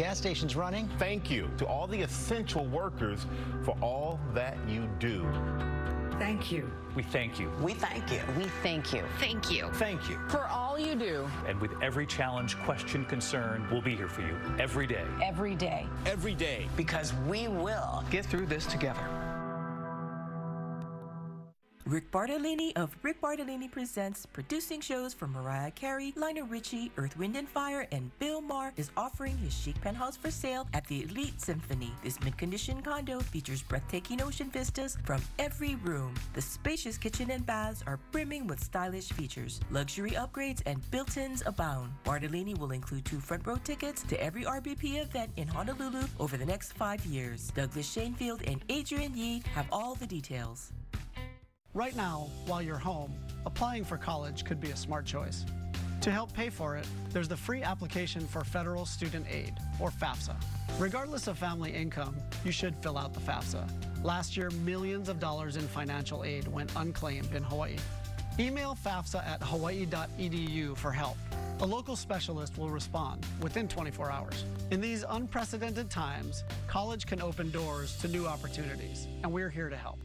gas stations running. Thank you to all the essential workers for all that you do. Thank you. We thank you. We thank you. We thank you. Thank you. Thank you. For all you do. And with every challenge, question, concern, we'll be here for you every day. Every day. Every day. Because we will get through this together. Rick Bartolini of Rick Bartolini Presents, producing shows for Mariah Carey, Lionel Richie, Earth, Wind and Fire, and Bill Maher, is offering his chic penthouse for sale at the Elite Symphony. This mid-condition condo features breathtaking ocean vistas from every room. The spacious kitchen and baths are brimming with stylish features. Luxury upgrades and built-ins abound. Bartolini will include two front row tickets to every RBP event in Honolulu over the next five years. Douglas Shanefield and Adrian Yee have all the details. Right now, while you're home, applying for college could be a smart choice. To help pay for it, there's the free application for Federal Student Aid, or FAFSA. Regardless of family income, you should fill out the FAFSA. Last year, millions of dollars in financial aid went unclaimed in Hawaii. Email FAFSA at hawaii.edu for help. A local specialist will respond within 24 hours. In these unprecedented times, college can open doors to new opportunities, and we're here to help.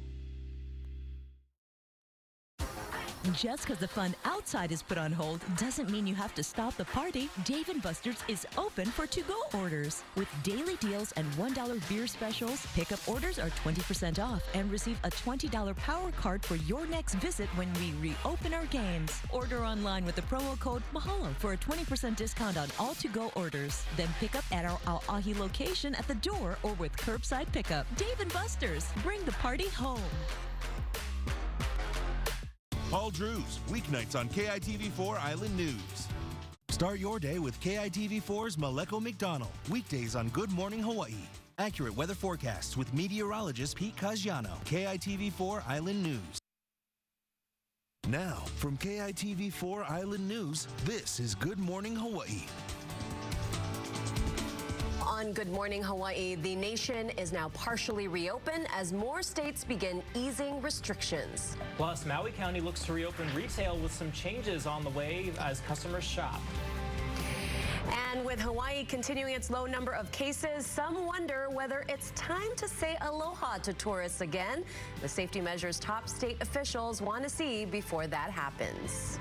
Just because the fun outside is put on hold doesn't mean you have to stop the party. Dave & Buster's is open for to-go orders. With daily deals and $1 beer specials, pickup orders are 20% off and receive a $20 power card for your next visit when we reopen our games. Order online with the promo code MAHALO for a 20% discount on all to-go orders. Then pick up at our Auahi location at the door or with curbside pickup. Dave & Buster's, bring the party home. Paul Drews, weeknights on KITV4 Island News. Start your day with KITV4's Maleko McDonnell, weekdays on Good Morning Hawaii. Accurate weather forecasts with meteorologist Pete Caggiano, KITV4 Island News. Now, from KITV4 Island News, this is Good Morning Hawaii. On Good Morning Hawaii, the nation is now partially reopened as more states begin easing restrictions. Plus, Maui County looks to reopen retail with some changes on the way as customers shop. And with Hawaii continuing its low number of cases, some wonder whether it's time to say aloha to tourists again. The safety measures top state officials want to see before that happens.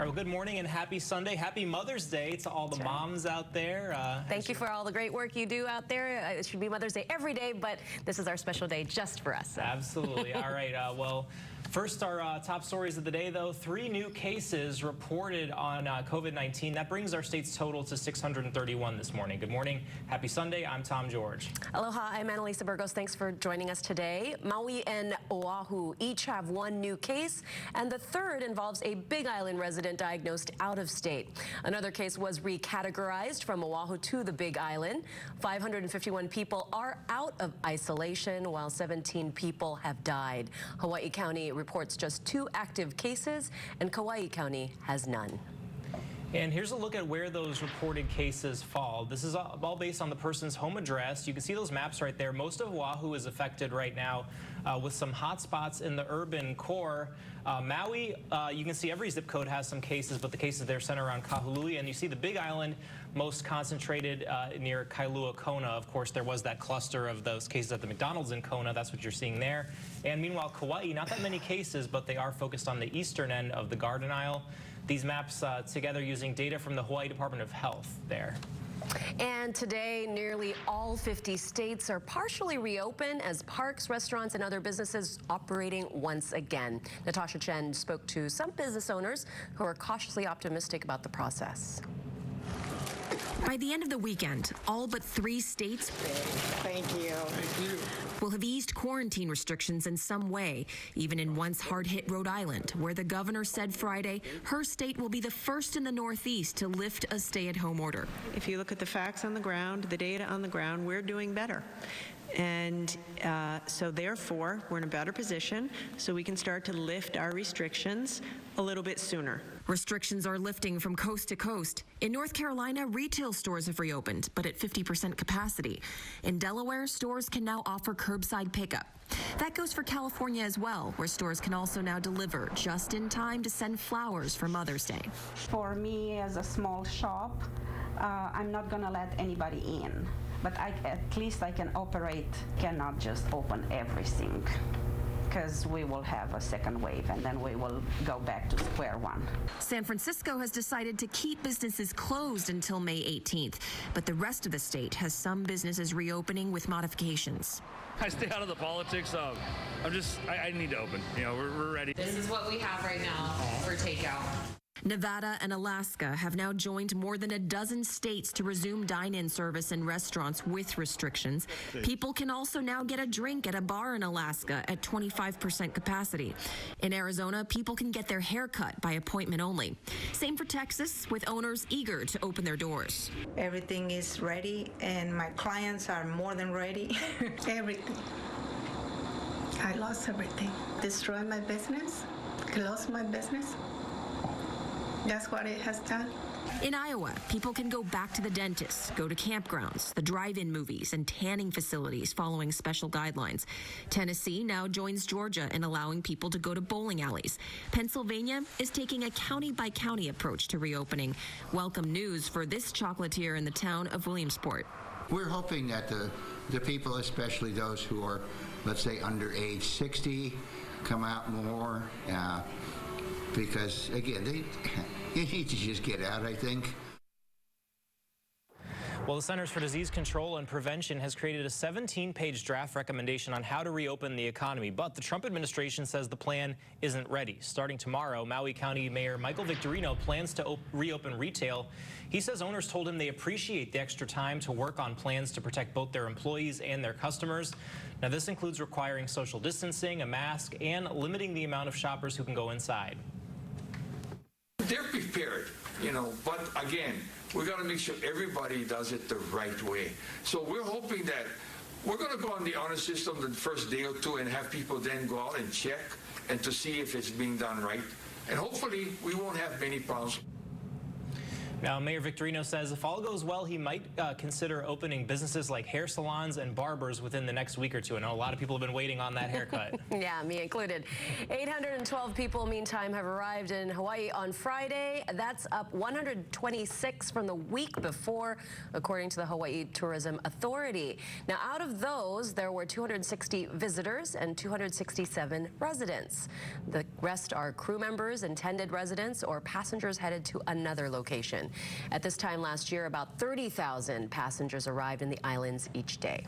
All right, well, good morning and happy Sunday. Happy Mother's Day to all the moms out there. Uh, Thank you for all the great work you do out there. Uh, it should be Mother's Day every day, but this is our special day just for us. So. Absolutely. all right, uh, well, First, our uh, top stories of the day, though. Three new cases reported on uh, COVID-19. That brings our state's total to 631 this morning. Good morning. Happy Sunday. I'm Tom George. Aloha. I'm Annalisa Burgos. Thanks for joining us today. Maui and Oahu each have one new case, and the third involves a Big Island resident diagnosed out of state. Another case was recategorized from Oahu to the Big Island. 551 people are out of isolation, while 17 people have died. Hawaii County reports just two active cases, and Kauai County has none. And here's a look at where those reported cases fall. This is all based on the person's home address. You can see those maps right there. Most of Oahu is affected right now uh, with some hot spots in the urban core. Uh, Maui, uh, you can see every zip code has some cases, but the cases there center around Kahului. And you see the Big Island most concentrated uh, near Kailua Kona. Of course, there was that cluster of those cases at the McDonald's in Kona. That's what you're seeing there. And meanwhile, Kauai, not that many cases, but they are focused on the eastern end of the Garden Isle these maps uh, together using data from the Hawaii Department of Health there. And today, nearly all 50 states are partially reopened as parks, restaurants, and other businesses operating once again. Natasha Chen spoke to some business owners who are cautiously optimistic about the process. By the end of the weekend, all but three states Thank you. Thank you. Will have eased quarantine restrictions in some way, even in once hard hit Rhode Island, where the governor said Friday her state will be the first in the Northeast to lift a stay at home order. If you look at the facts on the ground, the data on the ground, we're doing better. And uh, so, therefore, we're in a better position so we can start to lift our restrictions a little bit sooner. Restrictions are lifting from coast to coast. In North Carolina, retail stores have reopened, but at 50% capacity. In Delaware, stores can now offer curbside pickup. That goes for California as well, where stores can also now deliver just in time to send flowers for Mother's Day. For me, as a small shop, uh, I'm not going to let anybody in. But I, at least I can operate, cannot just open everything because we will have a second wave and then we will go back to square one. San Francisco has decided to keep businesses closed until May 18th, but the rest of the state has some businesses reopening with modifications. I stay out of the politics. Um, I'm just, I, I, need to open. You know, we're, we're ready. This is what we have right now for takeout. Nevada and Alaska have now joined more than a dozen states to resume dine in service in restaurants with restrictions. People can also now get a drink at a bar in Alaska at 25% capacity. In Arizona, people can get their hair cut by appointment only. Same for Texas, with owners eager to open their doors. Everything is ready, and my clients are more than ready. everything. I lost everything. Destroyed my business, closed my business. That's what it has done. In Iowa, people can go back to the dentist, go to campgrounds, the drive in movies, and tanning facilities following special guidelines. Tennessee now joins Georgia in allowing people to go to bowling alleys. Pennsylvania is taking a county by county approach to reopening. Welcome news for this chocolatier in the town of Williamsport. We're hoping that the, the people, especially those who are, let's say, under age 60, come out more. Uh, because again, they need to just get out. I think. Well, the Centers for Disease Control and Prevention has created a 17-page draft recommendation on how to reopen the economy, but the Trump administration says the plan isn't ready. Starting tomorrow, Maui County Mayor Michael Victorino plans to reopen retail. He says owners told him they appreciate the extra time to work on plans to protect both their employees and their customers. Now, this includes requiring social distancing, a mask, and limiting the amount of shoppers who can go inside they're prepared, you know, but again, we got to make sure everybody does it the right way. So we're hoping that we're going to go on the honor system the first day or two and have people then go out and check and to see if it's being done right. And hopefully we won't have many problems. Now, Mayor Victorino says if all goes well, he might uh, consider opening businesses like hair salons and barbers within the next week or two. I know a lot of people have been waiting on that haircut. yeah, me included. 812 people, meantime, have arrived in Hawaii on Friday. That's up 126 from the week before, according to the Hawaii Tourism Authority. Now, out of those, there were 260 visitors and 267 residents. The rest are crew members, intended residents, or passengers headed to another location. At this time last year, about 30,000 passengers arrived in the islands each day.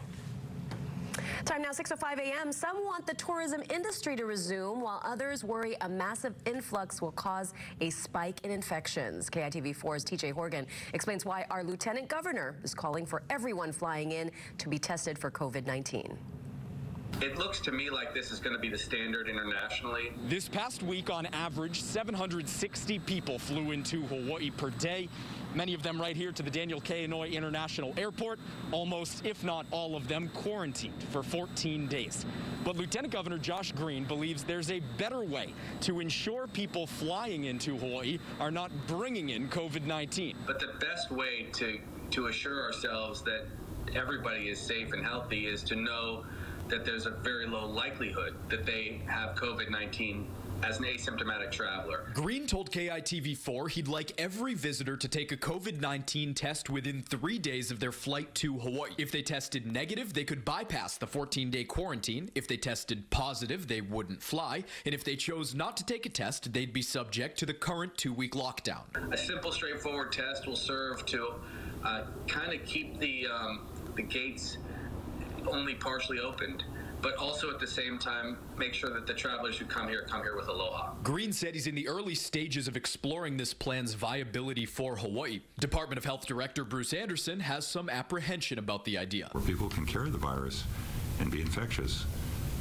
Time now 6.05 a.m. Some want the tourism industry to resume while others worry a massive influx will cause a spike in infections. KITV4's TJ Horgan explains why our lieutenant governor is calling for everyone flying in to be tested for COVID-19. It looks to me like this is going to be the standard internationally. This past week, on average, 760 people flew into Hawaii per day. Many of them right here to the Daniel K. Inouye International Airport. Almost, if not all of them, quarantined for 14 days. But Lieutenant Governor Josh Green believes there's a better way to ensure people flying into Hawaii are not bringing in COVID-19. But the best way to, to assure ourselves that everybody is safe and healthy is to know that there's a very low likelihood that they have COVID 19 as an asymptomatic traveler. Green told KITV4 he'd like every visitor to take a COVID 19 test within three days of their flight to Hawaii. If they tested negative, they could bypass the 14 day quarantine. If they tested positive, they wouldn't fly. And if they chose not to take a test, they'd be subject to the current two week lockdown. A simple, straightforward test will serve to uh, kind of keep the, um, the gates only partially opened but also at the same time make sure that the travelers who come here come here with aloha. Green said he's in the early stages of exploring this plan's viability for Hawaii. Department of Health Director Bruce Anderson has some apprehension about the idea. Where people can carry the virus and be infectious,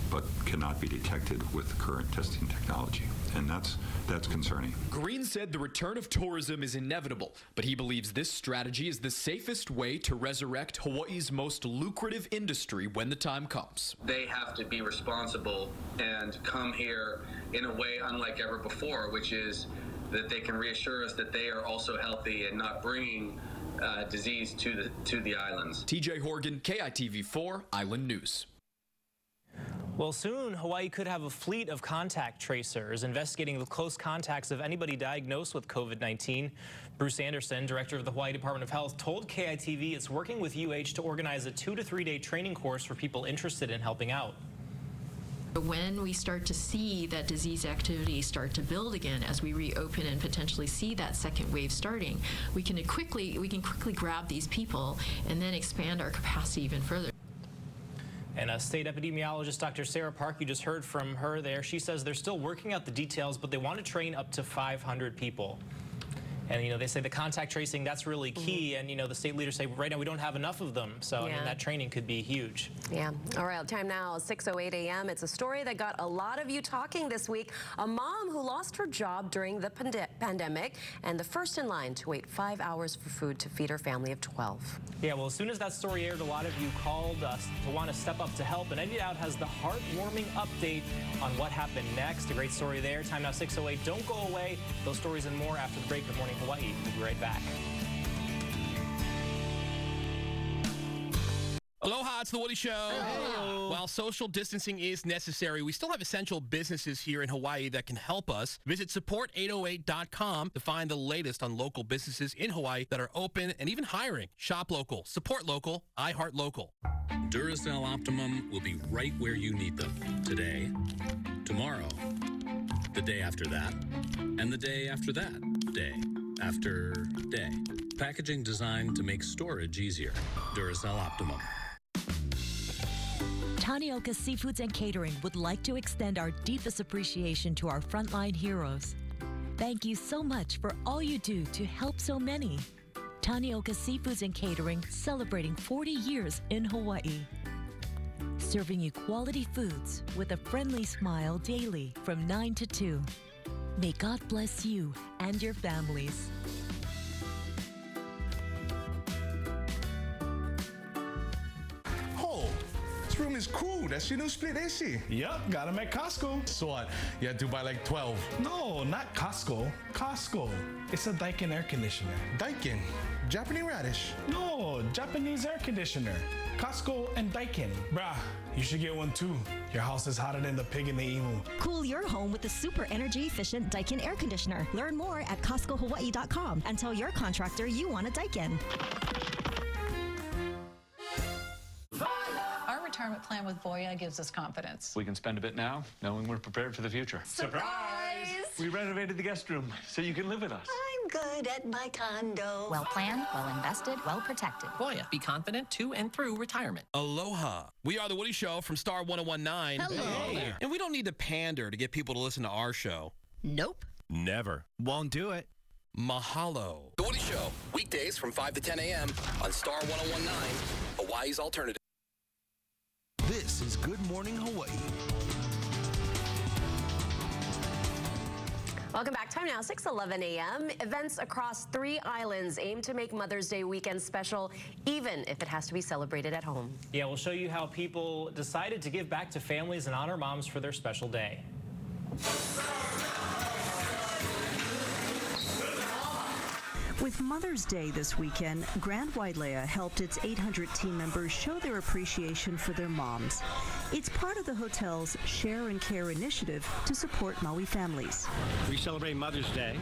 but cannot be detected with current testing technology. And that's that's concerning. Green said the return of tourism is inevitable, but he believes this strategy is the safest way to resurrect Hawaii's most lucrative industry when the time comes. They have to be responsible and come here in a way unlike ever before, which is that they can reassure us that they are also healthy and not bringing uh, disease to the to the islands. TJ Horgan, KITV4 Island News. Well, soon Hawaii could have a fleet of contact tracers investigating the close contacts of anybody diagnosed with COVID-19. Bruce Anderson, director of the Hawaii Department of Health, told KITV it's working with UH to organize a two to three day training course for people interested in helping out. When we start to see that disease activity start to build again as we reopen and potentially see that second wave starting, we can quickly we can quickly grab these people and then expand our capacity even further. And a state epidemiologist, Dr. Sarah Park, you just heard from her there. She says they're still working out the details, but they want to train up to 500 people. And, you know, they say the contact tracing, that's really mm-hmm. key. And, you know, the state leaders say right now we don't have enough of them. So, I mean, that training could be huge. Yeah. All right. Time now, 6.08 a.m. It's a story that got a lot of you talking this week. A mom who lost her job during the pande- pandemic and the first in line to wait five hours for food to feed her family of 12. Yeah, well, as soon as that story aired, a lot of you called us to want to step up to help. And Eddie Dowd has the heartwarming update on what happened next. A great story there. Time now 6.08. Don't go away. Those stories and more after the break. Good morning, Hawaii. We'll be right back. Aloha, it's the Woody Show. While social distancing is necessary, we still have essential businesses here in Hawaii that can help us. Visit support808.com to find the latest on local businesses in Hawaii that are open and even hiring. Shop local, support local, I heart local. Duracell Optimum will be right where you need them today, tomorrow, the day after that, and the day after that day after day. Packaging designed to make storage easier. Duracell Optimum. Tanioka Seafoods and Catering would like to extend our deepest appreciation to our frontline heroes. Thank you so much for all you do to help so many. Tanioka Seafoods and Catering celebrating 40 years in Hawaii. Serving you quality foods with a friendly smile daily from 9 to 2. May God bless you and your families. This room is cool. That's your new split AC. Yup, got them at Costco. So what? You had to buy like 12. No, not Costco. Costco. It's a Daikin air conditioner. Daikin? Japanese radish? No, Japanese air conditioner. Costco and Daikin. Bruh, you should get one too. Your house is hotter than the pig in the imu. Cool your home with the super energy efficient Daikin air conditioner. Learn more at CostcoHawaii.com and tell your contractor you want a Daikin. Retirement plan with Voya gives us confidence. We can spend a bit now, knowing we're prepared for the future. Surprise! We renovated the guest room so you can live with us. I'm good at my condo. Well planned, well invested, well protected. Voya, be confident to and through retirement. Aloha. We are the Woody Show from Star 1019. Hello. Hey. And we don't need to pander to get people to listen to our show. Nope. Never. Won't do it. Mahalo. The Woody Show, weekdays from 5 to 10 a.m. on Star 1019, Hawaii's alternative. This is Good Morning Hawaii. Welcome back. Time now, 6:11 a.m. Events across three islands aim to make Mother's Day weekend special, even if it has to be celebrated at home. Yeah, we'll show you how people decided to give back to families and honor moms for their special day. With Mother's Day this weekend, Grand Wailea helped its 800 team members show their appreciation for their moms. It's part of the hotel's Share and Care initiative to support Maui families. We celebrate Mother's Day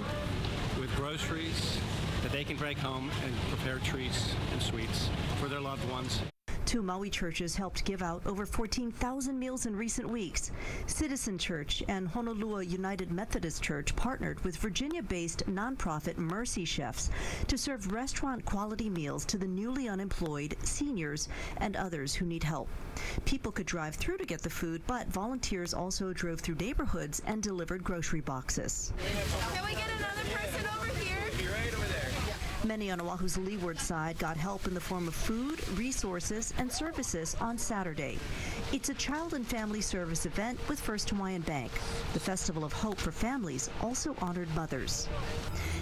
with groceries that they can take home and prepare treats and sweets for their loved ones. Two Maui churches helped give out over 14,000 meals in recent weeks. Citizen Church and Honolulu United Methodist Church partnered with Virginia based nonprofit Mercy Chefs to serve restaurant quality meals to the newly unemployed, seniors, and others who need help. People could drive through to get the food, but volunteers also drove through neighborhoods and delivered grocery boxes. Can we get another person over? Many on Oahu's leeward side got help in the form of food, resources, and services on Saturday. It's a child and family service event with First Hawaiian Bank. The Festival of Hope for Families also honored mothers.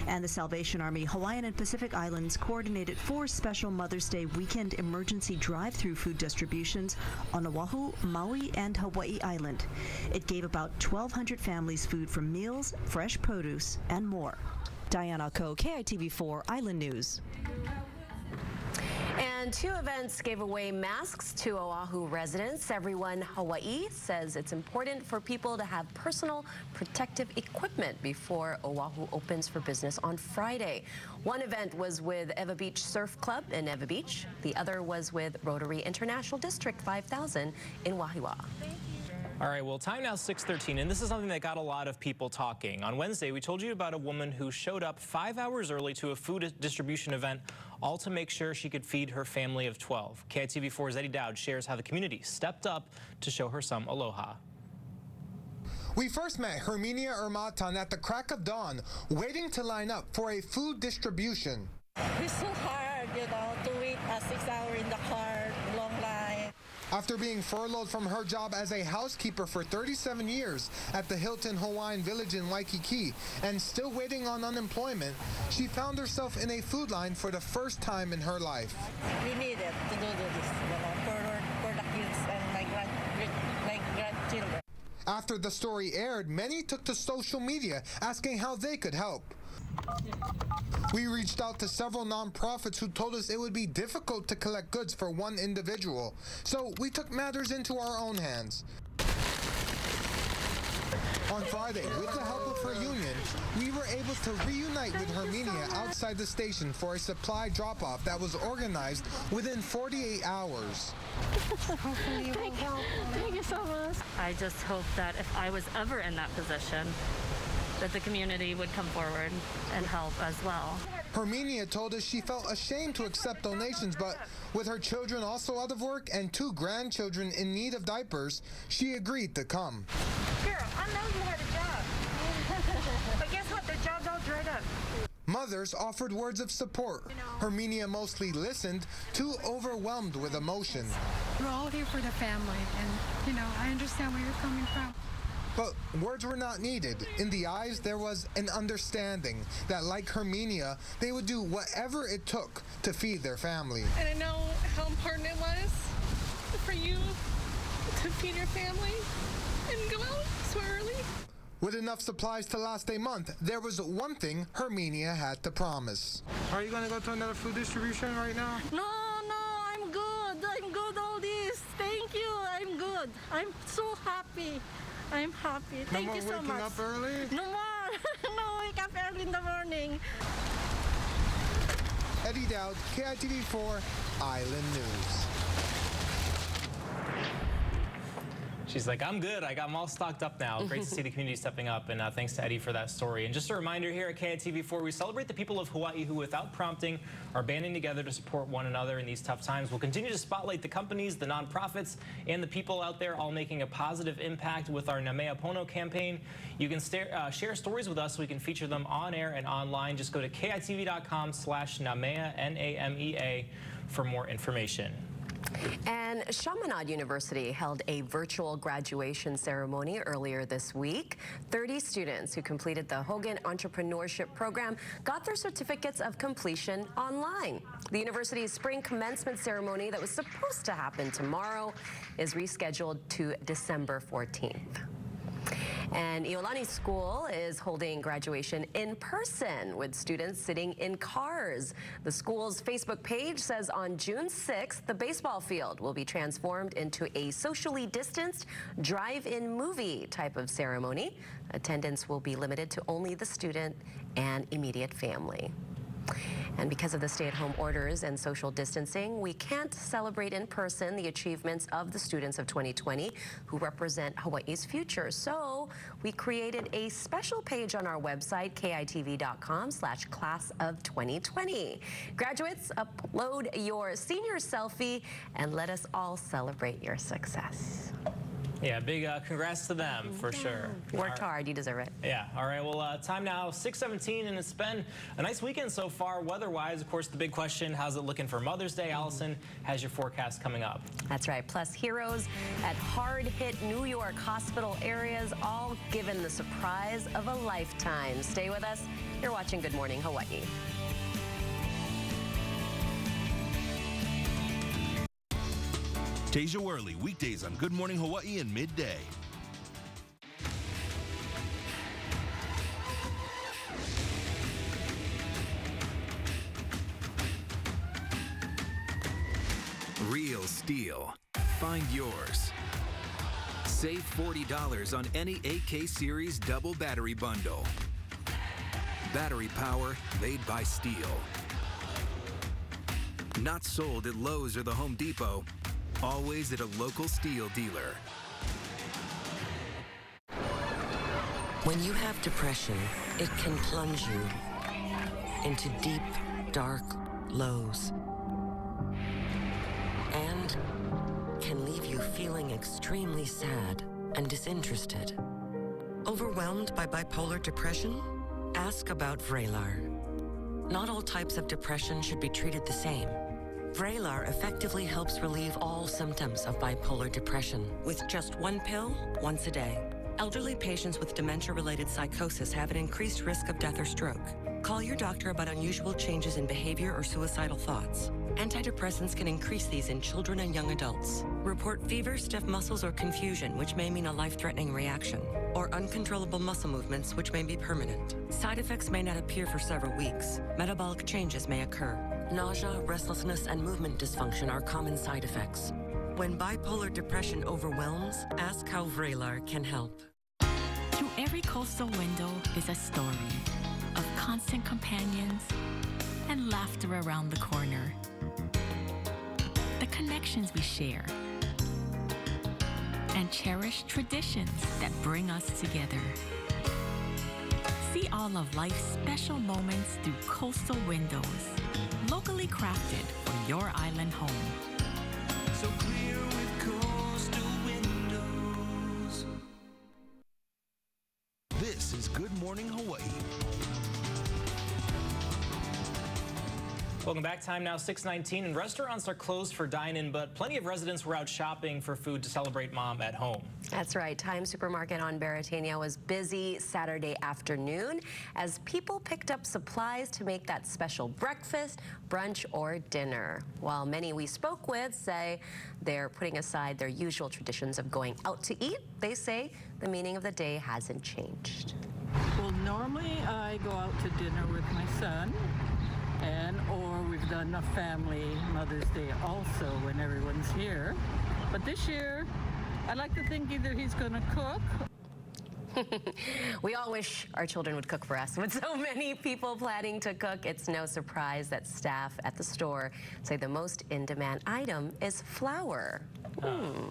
And the Salvation Army Hawaiian and Pacific Islands coordinated four special Mother's Day weekend emergency drive through food distributions on Oahu, Maui, and Hawaii Island. It gave about 1,200 families food from meals, fresh produce, and more. Diana Ko, KITV4 Island News. And two events gave away masks to Oahu residents. Everyone Hawaii says it's important for people to have personal protective equipment before Oahu opens for business on Friday. One event was with Ewa Beach Surf Club in Ewa Beach. The other was with Rotary International District 5000 in Wahiawa. All right, well, time now 6:13, and this is something that got a lot of people talking. On Wednesday, we told you about a woman who showed up five hours early to a food distribution event, all to make sure she could feed her family of 12. KITV4's Eddie Dowd shares how the community stepped up to show her some aloha. We first met Herminia Ermatan at the crack of dawn, waiting to line up for a food distribution. It's so hard, you know, to wait a six hour in the car, long line. After being furloughed from her job as a housekeeper for 37 years at the Hilton Hawaiian Village in Waikiki and still waiting on unemployment, she found herself in a food line for the first time in her life. We need it to do this, you know, for, for the kids and my, grand, my grandchildren. After the story aired, many took to social media asking how they could help. We reached out to several nonprofits who told us it would be difficult to collect goods for one individual, so we took matters into our own hands. On Friday, with the help of her union, we were able to reunite with Herminia outside the station for a supply drop off that was organized within 48 hours. Thank, thank you so much. I just hope that if I was ever in that position, that the community would come forward and help as well. Herminia told us she felt ashamed to accept donations, but with her children also out of work and two grandchildren in need of diapers, she agreed to come. Girl, I know you had a job. but guess what? The job's all dried up. Mothers offered words of support. Herminia mostly listened, too overwhelmed with emotion. We're all here for the family, and, you know, I understand where you're coming from. But words were not needed. In the eyes, there was an understanding that, like Herminia, they would do whatever it took to feed their family. And I know how important it was for you to feed your family and go out so early. With enough supplies to last a month, there was one thing Herminia had to promise. Are you going to go to another food distribution right now? No, no, I'm good. I'm good all this. Thank you. I'm good. I'm so happy. I'm happy. Thank no you so waking much. up early? No more. no, wake up early in the morning. Eddie Dowd, KITV4, Island News. She's like, I'm good. I got them all stocked up now. Great to see the community stepping up, and uh, thanks to Eddie for that story. And just a reminder here at KITV4, we celebrate the people of Hawaii who, without prompting, are banding together to support one another in these tough times. We'll continue to spotlight the companies, the nonprofits, and the people out there all making a positive impact with our Namea Pono campaign. You can stare, uh, share stories with us so we can feature them on air and online. Just go to kitv.com slash Namea, N-A-M-E-A, for more information. And Chaminade University held a virtual graduation ceremony earlier this week. 30 students who completed the Hogan Entrepreneurship Program got their certificates of completion online. The university's spring commencement ceremony that was supposed to happen tomorrow is rescheduled to December 14th. And Iolani School is holding graduation in person with students sitting in cars. The school's Facebook page says on June 6th, the baseball field will be transformed into a socially distanced drive-in movie type of ceremony. Attendance will be limited to only the student and immediate family. And because of the stay-at-home orders and social distancing, we can't celebrate in person the achievements of the students of 2020 who represent Hawaii's future. So we created a special page on our website, kitv.com slash class of 2020. Graduates, upload your senior selfie and let us all celebrate your success. Yeah, big uh, congrats to them for sure. Worked hard. You deserve it. Yeah. All right. Well, uh, time now 6:17, and it's been a nice weekend so far, weather-wise. Of course, the big question: How's it looking for Mother's Day? Allison has your forecast coming up. That's right. Plus, heroes at hard-hit New York hospital areas, all given the surprise of a lifetime. Stay with us. You're watching Good Morning Hawaii. Tasia Worley, weekdays on Good Morning Hawaii and midday. Real steel. Find yours. Save $40 on any AK Series double battery bundle. Battery power made by steel. Not sold at Lowe's or the Home Depot, always at a local steel dealer. When you have depression, it can plunge you into deep, dark lows and can leave you feeling extremely sad and disinterested. Overwhelmed by bipolar depression? Ask about Vraylar. Not all types of depression should be treated the same. Vraylar effectively helps relieve all symptoms of bipolar depression with just one pill once a day. Elderly patients with dementia-related psychosis have an increased risk of death or stroke. Call your doctor about unusual changes in behavior or suicidal thoughts. Antidepressants can increase these in children and young adults. Report fever, stiff muscles, or confusion, which may mean a life-threatening reaction, or uncontrollable muscle movements, which may be permanent. Side effects may not appear for several weeks. Metabolic changes may occur. Nausea, restlessness, and movement dysfunction are common side effects. When bipolar depression overwhelms, ask how Vraylar can help. Through every coastal window is a story of constant companions and laughter around the corner. The connections we share and cherished traditions that bring us together. See all of life's special moments through coastal windows, locally crafted for your island home. So clear with coastal windows. This is Good Morning Hawaii. Welcome back. Time now 6:19, and restaurants are closed for dine-in, but plenty of residents were out shopping for food to celebrate mom at home. That's right. Time Supermarket on Beretania was busy Saturday afternoon as people picked up supplies to make that special breakfast, brunch, or dinner. While many we spoke with say they're putting aside their usual traditions of going out to eat, they say the meaning of the day hasn't changed. Well, normally I go out to dinner with my son, and or we've done a family Mother's Day also when everyone's here. But this year, I like to think either he's going to cook we all wish our children would cook for us. With so many people planning to cook, it's no surprise that staff at the store say the most in-demand item is flour. Hmm.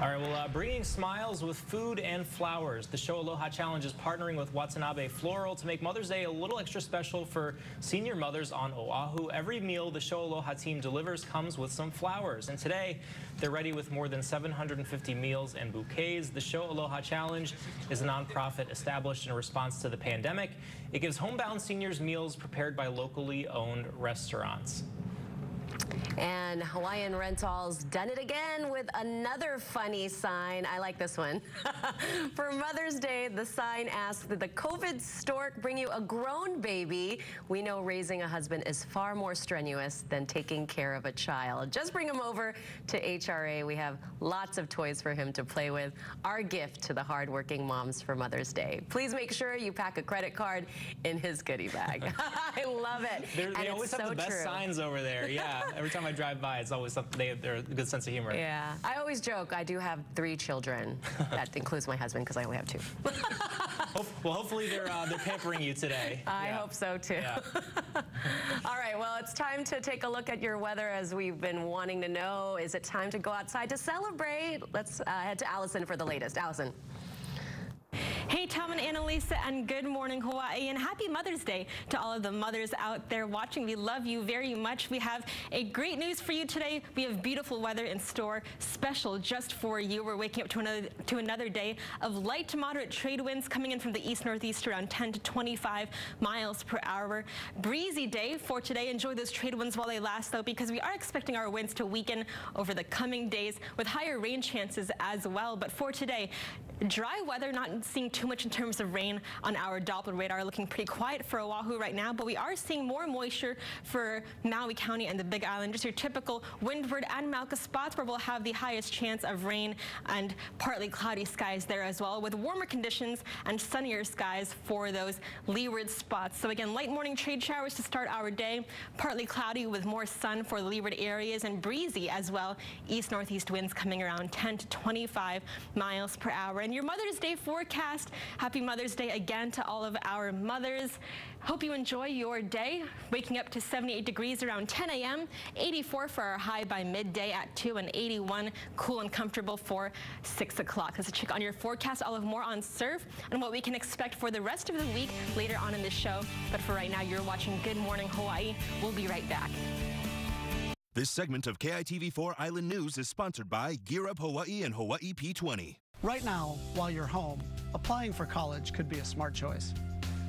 All right, well, uh, bringing smiles with food and flowers. The Show Aloha Challenge is partnering with Watanabe Floral to make Mother's Day a little extra special for senior mothers on Oahu. Every meal the Show Aloha team delivers comes with some flowers. And today, they're ready with more than 750 meals and bouquets. The Show Aloha Challenge is a nonprofit established in response to the pandemic. It gives homebound seniors meals prepared by locally owned restaurants. And Hawaiian Rentals done it again with another funny sign. I like this one. For Mother's Day, the sign asks, did the COVID stork bring you a grown baby? We know raising a husband is far more strenuous than taking care of a child. Just bring him over to HRA. We have lots of toys for him to play with. Our gift to the hardworking moms for Mother's Day. Please make sure you pack a credit card in his goodie bag. I love it. They're, they And always have so the best true. signs over there. Yeah, every time I drive by, it's always something. They, they're a good sense of humor. Yeah, I always joke I do have three children. that includes my husband because I only have two. Well, hopefully they're uh, they're pampering you today. I Yeah. hope so too. Yeah. All right, well, it's time to take a look at your weather as we've been wanting to know. Is it time to go outside to celebrate? Let's uh, head to Allison for the latest. Allison. Hey, Tom and Annalisa, and good morning, Hawaii, and happy Mother's Day to all of the mothers out there watching. We love you very much. We have a great news for you today. We have beautiful weather in store, special just for you. We're waking up to another to another day of light to moderate trade winds coming in from the east northeast around 10 to 25 miles per hour. Breezy day for today. Enjoy those trade winds while they last, though, because we are expecting our winds to weaken over the coming days with higher rain chances as well. But for today, dry weather, not seeing too much in terms of rain on our Doppler radar. Looking pretty quiet for Oahu right now, but we are seeing more moisture for Maui County and the Big Island. Just your typical windward and Mauka spots where we'll have the highest chance of rain and partly cloudy skies there as well, with warmer conditions and sunnier skies for those leeward spots. So again, light morning trade showers to start our day, partly cloudy with more sun for the leeward areas and breezy as well. East northeast winds coming around 10 to 25 miles per hour. And your Mother's Day forecast Happy Mother's Day again to all of our mothers. Hope you enjoy your day. Waking up to 78 degrees around 10 a.m., 84 for our high by midday at 2, and 81 cool and comfortable for 6 o'clock. Let's check on your forecast. I'll have more on surf and what we can expect for the rest of the week later on in the show. But for right now, you're watching Good Morning Hawaii. We'll be right back. This segment of KITV4 Island News is sponsored by Gear Up Hawaii and Hawaii P20. Right now, while you're home, applying for college could be a smart choice.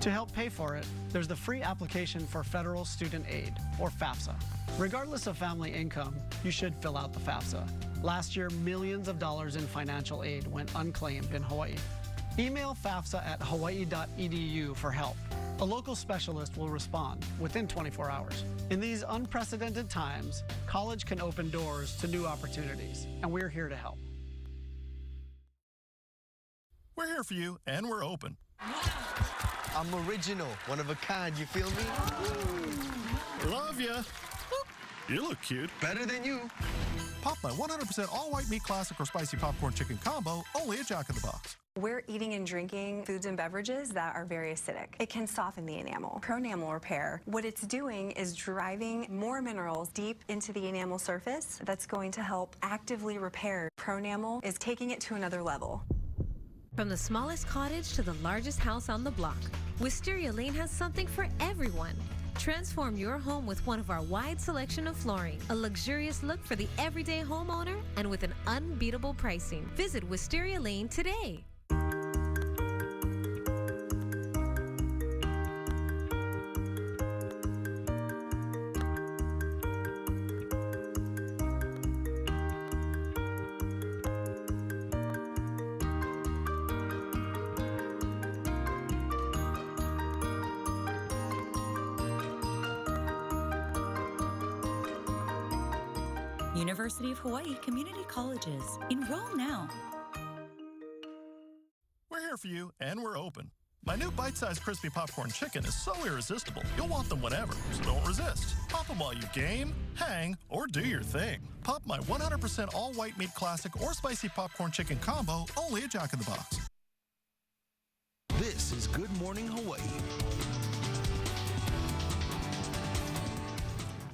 To help pay for it, there's the free application for Federal Student Aid, or FAFSA. Regardless of family income, you should fill out the FAFSA. Last year, millions of dollars in financial aid went unclaimed in Hawaii. Email FAFSA at hawaii.edu for help. A local specialist will respond within 24 hours. In these unprecedented times, college can open doors to new opportunities, and we're here to help. We're here for you, and we're open. I'm original, one of a kind, you feel me? Love ya. You look cute. Better than you. Pop my 100% all white meat classic or spicy popcorn chicken combo, only at Jack in the Box. We're eating and drinking foods and beverages that are very acidic. It can soften the enamel. Pronamel repair, what it's doing is driving more minerals deep into the enamel surface that's going to help actively repair. Pronamel is taking it to another level. From the smallest cottage to the largest house on the block, Wisteria Lane has something for everyone. Transform your home with one of our wide selection of flooring, a luxurious look for the everyday homeowner, and with an unbeatable pricing. Visit Wisteria Lane today. Community Colleges. Enroll now. We're here for you, and we're open. My new bite-sized crispy popcorn chicken is so irresistible, you'll want them whenever, so don't resist. Pop them while you game, hang, or do your thing. Pop my 100% all-white meat classic or spicy popcorn chicken combo, only at Jack in the Box. This is Good Morning Hawaii.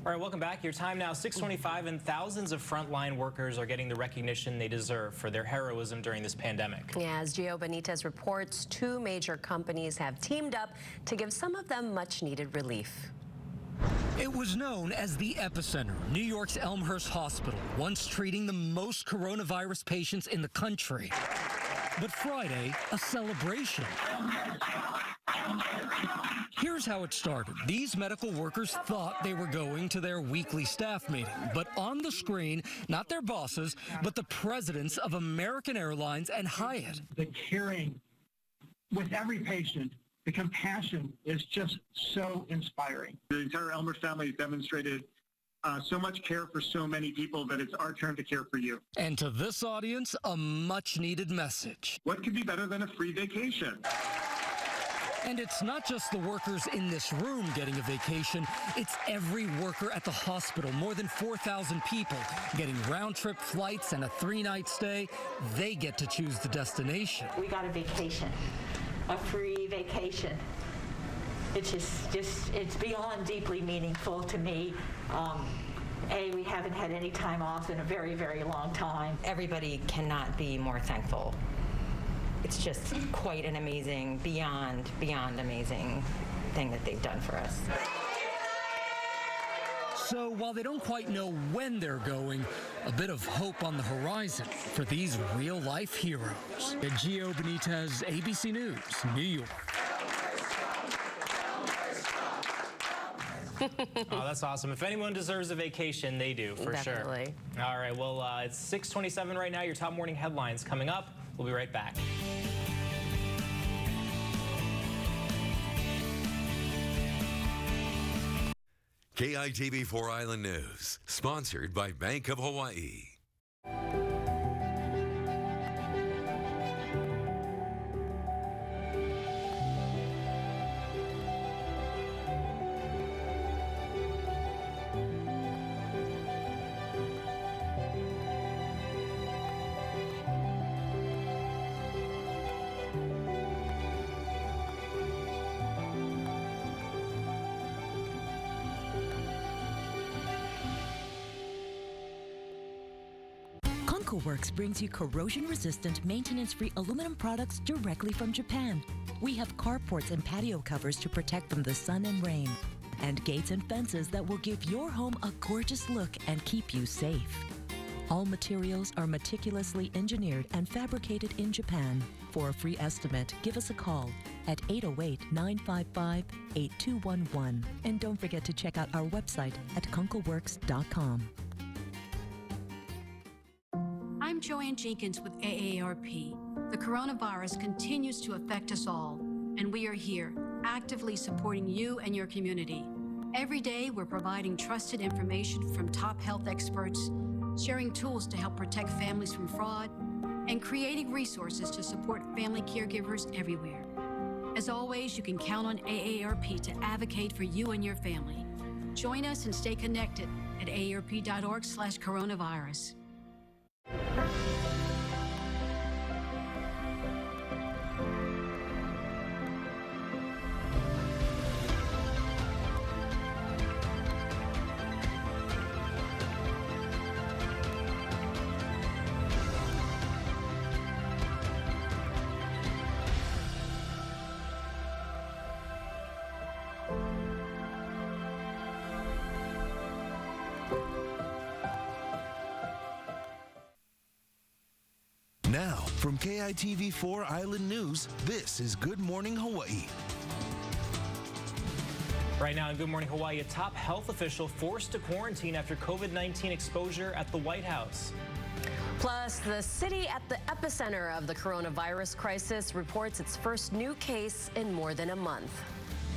All right, welcome back. Your time now, 625, and thousands of frontline workers are getting the recognition they deserve for their heroism during this pandemic. Yeah, as Gio Benitez reports, two major companies have teamed up to give some of them much needed relief. It was known as the epicenter, New York's Elmhurst Hospital, once treating the most coronavirus patients in the country. But Friday, a celebration. Here's how it started. These medical workers thought they were going to their weekly staff meeting, but on the screen, not their bosses, but the presidents of American Airlines and Hyatt. The caring with every patient, the compassion is just so inspiring. The entire Elmer family has demonstrated uh, so much care for so many people that it's our turn to care for you. And to this audience, a much needed message. What could be better than a free vacation? And it's not just the workers in this room getting a vacation, it's every worker at the hospital, more than 4,000 people getting round trip flights and a three night stay. They get to choose the destination. We got a vacation, a free vacation. It's just, just it's beyond deeply meaningful to me. Um, a, we haven't had any time off in a very, very long time. Everybody cannot be more thankful it's just quite an amazing, beyond, beyond amazing thing that they've done for us. So while they don't quite know when they're going, a bit of hope on the horizon for these real life heroes. Gio Benitez, ABC News, New York. oh, that's awesome. If anyone deserves a vacation, they do, for Definitely. sure. All right, well, uh, it's 627 right now. Your top morning headlines coming up. We'll be right back. KITV4 Island News, sponsored by Bank of Hawaii. Works brings you corrosion-resistant, maintenance-free aluminum products directly from Japan. We have carports and patio covers to protect from the sun and rain, and gates and fences that will give your home a gorgeous look and keep you safe. All materials are meticulously engineered and fabricated in Japan. For a free estimate, give us a call at 808-955-8211. And don't forget to check out our website at kunkelworks.com. Jenkins with AARP. The coronavirus continues to affect us all, and we are here actively supporting you and your community. Every day, we're providing trusted information from top health experts, sharing tools to help protect families from fraud, and creating resources to support family caregivers everywhere. As always, you can count on AARP to advocate for you and your family. Join us and stay connected at aarp.org/coronavirus. from KITV4 Island News, this is Good Morning Hawaii. Right now in Good Morning Hawaii, a top health official forced to quarantine after COVID 19 exposure at the White House. Plus, the city at the epicenter of the coronavirus crisis reports its first new case in more than a month.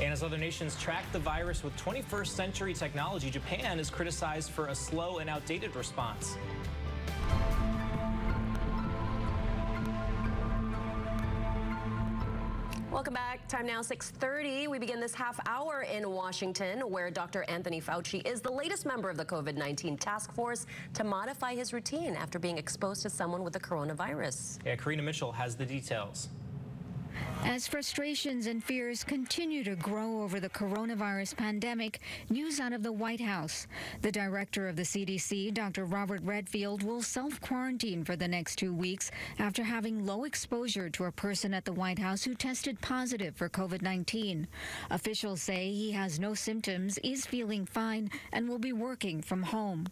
And as other nations track the virus with 21st century technology, Japan is criticized for a slow and outdated response. Welcome back. Time now 6:30. We begin this half hour in Washington where Dr. Anthony Fauci is the latest member of the COVID-19 task force to modify his routine after being exposed to someone with the coronavirus. Yeah, Karina Mitchell has the details. As frustrations and fears continue to grow over the coronavirus pandemic, news out of the White House. The director of the CDC, Dr. Robert Redfield, will self quarantine for the next two weeks after having low exposure to a person at the White House who tested positive for COVID 19. Officials say he has no symptoms, is feeling fine, and will be working from home.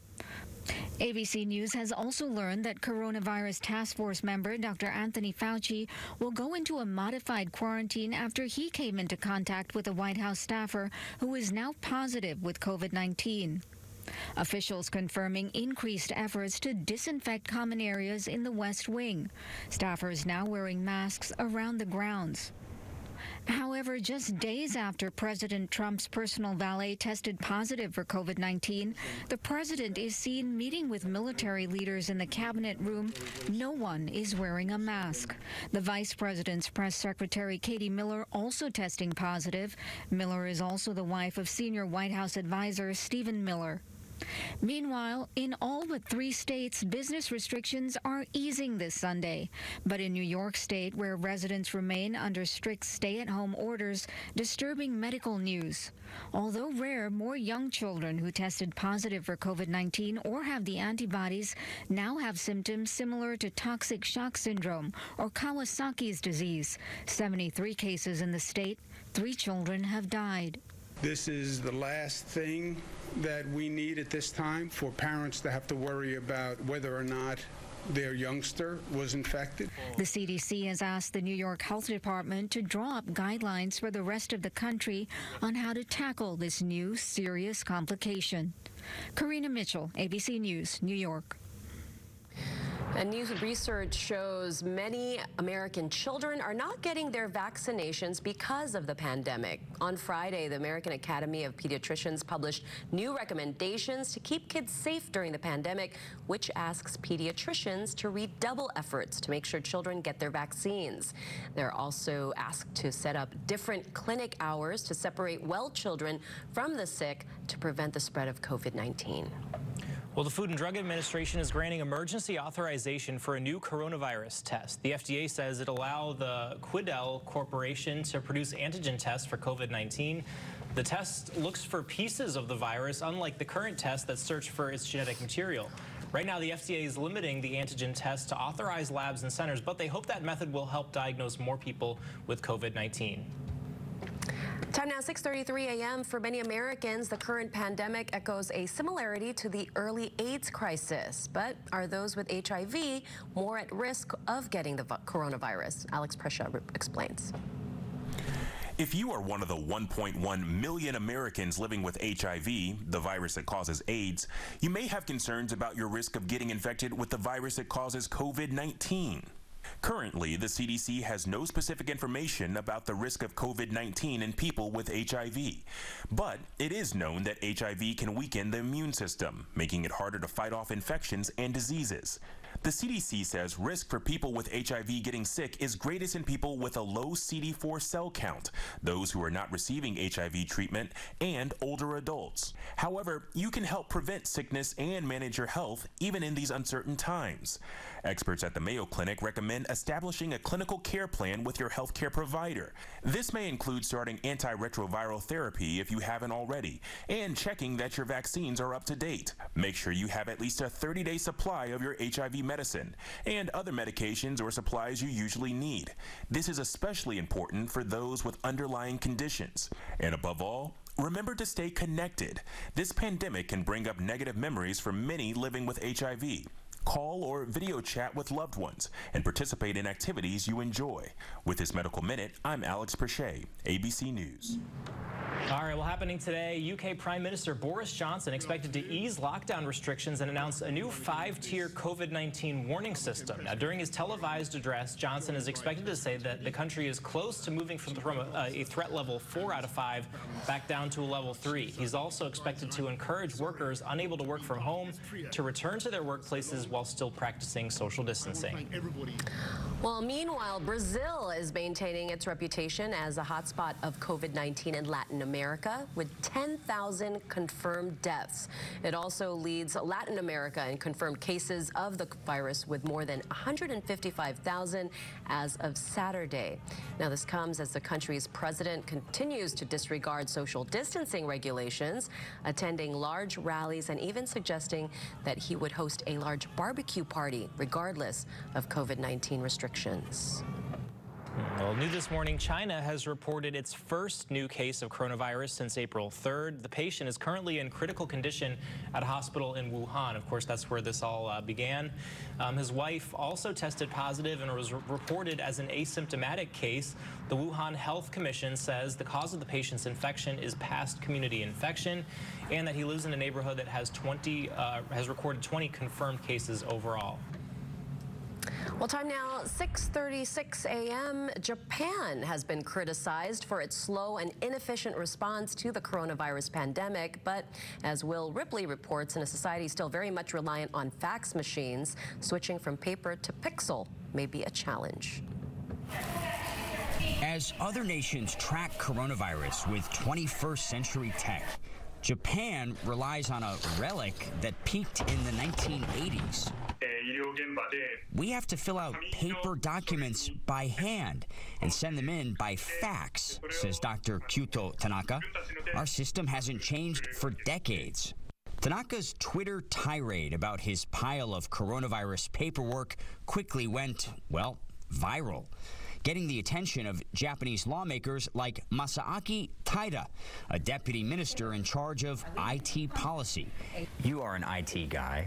ABC News has also learned that coronavirus task force member Dr. Anthony Fauci will go into a modified quarantine after he came into contact with a White House staffer who is now positive with COVID 19. Officials confirming increased efforts to disinfect common areas in the West Wing. Staffers now wearing masks around the grounds. However, just days after President Trump's personal valet tested positive for COVID 19, the president is seen meeting with military leaders in the cabinet room. No one is wearing a mask. The vice president's press secretary, Katie Miller, also testing positive. Miller is also the wife of senior White House advisor Stephen Miller. Meanwhile, in all but three states, business restrictions are easing this Sunday. But in New York State, where residents remain under strict stay at home orders, disturbing medical news. Although rare, more young children who tested positive for COVID 19 or have the antibodies now have symptoms similar to toxic shock syndrome or Kawasaki's disease. 73 cases in the state, three children have died. This is the last thing that we need at this time for parents to have to worry about whether or not their youngster was infected. The CDC has asked the New York Health Department to draw up guidelines for the rest of the country on how to tackle this new serious complication. Karina Mitchell, ABC News, New York. And new research shows many American children are not getting their vaccinations because of the pandemic. On Friday, the American Academy of Pediatricians published new recommendations to keep kids safe during the pandemic, which asks pediatricians to redouble efforts to make sure children get their vaccines. They're also asked to set up different clinic hours to separate well children from the sick to prevent the spread of COVID-19. Well, the Food and Drug Administration is granting emergency authorization for a new coronavirus test. The FDA says it allow the Quidel Corporation to produce antigen tests for COVID-19. The test looks for pieces of the virus, unlike the current test that search for its genetic material. Right now, the FDA is limiting the antigen test to authorized labs and centers, but they hope that method will help diagnose more people with COVID-19. Time now 6:33 a.m. for many Americans. The current pandemic echoes a similarity to the early AIDS crisis. But are those with HIV more at risk of getting the coronavirus? Alex Prescia explains. If you are one of the 1.1 million Americans living with HIV, the virus that causes AIDS, you may have concerns about your risk of getting infected with the virus that causes COVID 19. Currently, the CDC has no specific information about the risk of COVID 19 in people with HIV. But it is known that HIV can weaken the immune system, making it harder to fight off infections and diseases. The CDC says risk for people with HIV getting sick is greatest in people with a low CD4 cell count, those who are not receiving HIV treatment, and older adults. However, you can help prevent sickness and manage your health even in these uncertain times. Experts at the Mayo Clinic recommend establishing a clinical care plan with your healthcare provider. This may include starting antiretroviral therapy if you haven't already, and checking that your vaccines are up to date. Make sure you have at least a 30 day supply of your HIV medicine and other medications or supplies you usually need. This is especially important for those with underlying conditions. And above all, Remember to stay connected. This pandemic can bring up negative memories for many living with HIV call or video chat with loved ones, and participate in activities you enjoy. With this Medical Minute, I'm Alex Perche, ABC News. All right, well, happening today, UK Prime Minister Boris Johnson expected to ease lockdown restrictions and announce a new five-tier COVID-19 warning system. Now, during his televised address, Johnson is expected to say that the country is close to moving from, from a, a threat level four out of five back down to a level three. He's also expected to encourage workers unable to work from home to return to their workplaces while still practicing social distancing. Well, meanwhile, Brazil is maintaining its reputation as a hotspot of COVID-19 in Latin America with 10,000 confirmed deaths. It also leads Latin America in confirmed cases of the virus with more than 155,000 as of Saturday. Now, this comes as the country's president continues to disregard social distancing regulations, attending large rallies and even suggesting that he would host a large barbecue party regardless of COVID-19 restrictions. Well, new this morning, China has reported its first new case of coronavirus since April 3rd. The patient is currently in critical condition at a hospital in Wuhan. Of course, that's where this all uh, began. Um, his wife also tested positive and was re reported as an asymptomatic case. The Wuhan Health Commission says the cause of the patient's infection is past community infection and that he lives in a neighborhood that has 20 uh, has recorded 20 confirmed cases overall. Well, time now 6:36 a.m. Japan has been criticized for its slow and inefficient response to the coronavirus pandemic, but as Will Ripley reports, in a society still very much reliant on fax machines, switching from paper to pixel may be a challenge. As other nations track coronavirus with 21st century tech, Japan relies on a relic that peaked in the 1980s. We have to fill out paper documents by hand and send them in by fax, says Dr. Kyuto Tanaka. Our system hasn't changed for decades. Tanaka's Twitter tirade about his pile of coronavirus paperwork quickly went, well, viral, getting the attention of Japanese lawmakers like Masaaki Taira, a deputy minister in charge of IT policy. You are an IT guy.